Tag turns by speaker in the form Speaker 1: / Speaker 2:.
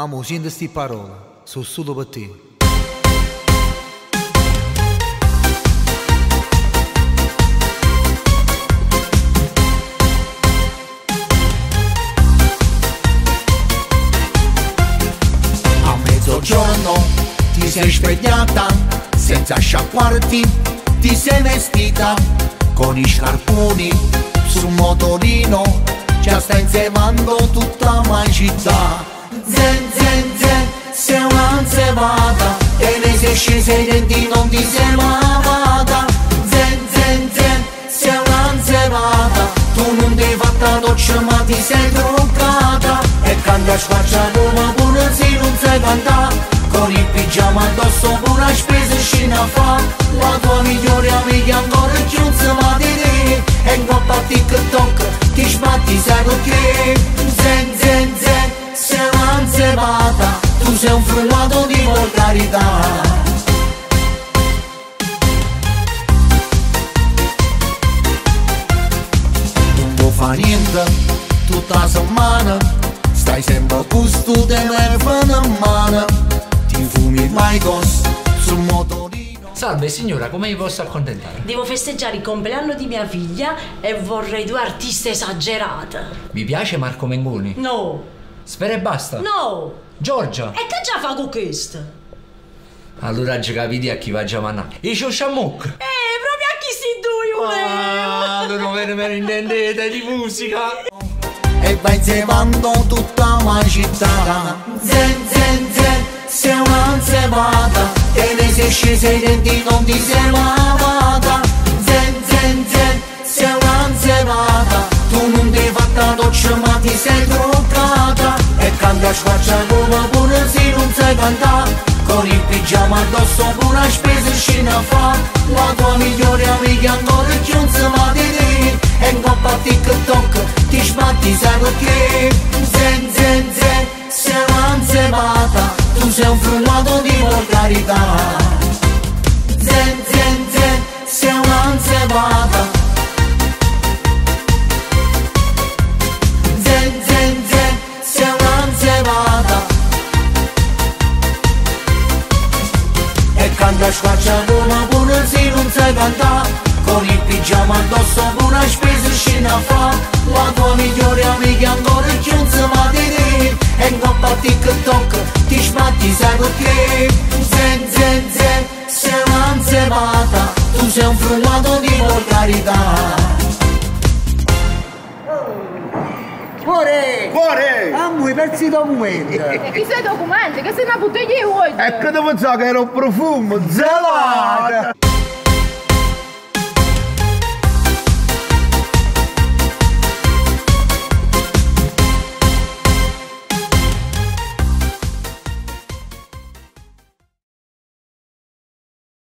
Speaker 1: Amo, senti sti parole, sono solo per te.
Speaker 2: A mezzogiorno ti sei svegliata senza sciacquarti, ti sei vestita con i scarponi sul motorino, già stai inzevando tutta la città. și zeynep din om din zemada Zen, zen, zen, selam zemada Tunun de vakta doçuma din sedrugada Et kandaş parçanuma bună zilun zeganda Cori pijama doso buraş pezi și nafa La doamni yoria mi jam goră ciunțuma diri En gopati cât tocă, tishmati zeruki Zen, zen, zen, se selam zemada Tu se un frullado di volgarità da. Niente tutta la settimana stai sempre a gusto telefono in mano ti fumi il Lycos sul motorino
Speaker 3: Salve signora, come vi posso accontentare?
Speaker 4: Devo festeggiare il compleanno di mia figlia e vorrei due artiste esagerate.
Speaker 3: Vi piace Marco Mengoni?
Speaker 4: No,
Speaker 3: Spera e basta?
Speaker 4: no!
Speaker 3: Giorgia?
Speaker 4: E che già fa con questo?
Speaker 3: Allora già capite a chi va già manà. E c'ho Sciamuc!
Speaker 4: Eh, proprio a chi si due,
Speaker 3: Ah, tu non ve ne intendete di musica!
Speaker 2: e vai inzevando tutta la città. Zen zen zen sei un'anzevata e ne sei scesa i denti non ti sei lavata zen zen zen sei un'anzevata tu non ti hai fatta doccia ma ti sei truccata e canta sfaccia cantare con il pigiama addosso pure a spesa scena fa la tua migliore amica ancora più non si va di te e in coppa a TikTok tiș sbatti sai perché Zen zen zen sei un'anzevata tu sei un frullato di volgarità Zen zen zen sei un'anzevata una bună zi nu-mi ți-ai canta Con bună, pigiama addosso una spesa in affa La donna
Speaker 5: Cuore!
Speaker 6: Cuore!
Speaker 5: Amo i pezzi di documenti!
Speaker 7: E chi sei documenti? Che sei una bottiglia di oggi?
Speaker 6: E che devo pensare che era un profumo? Zelata!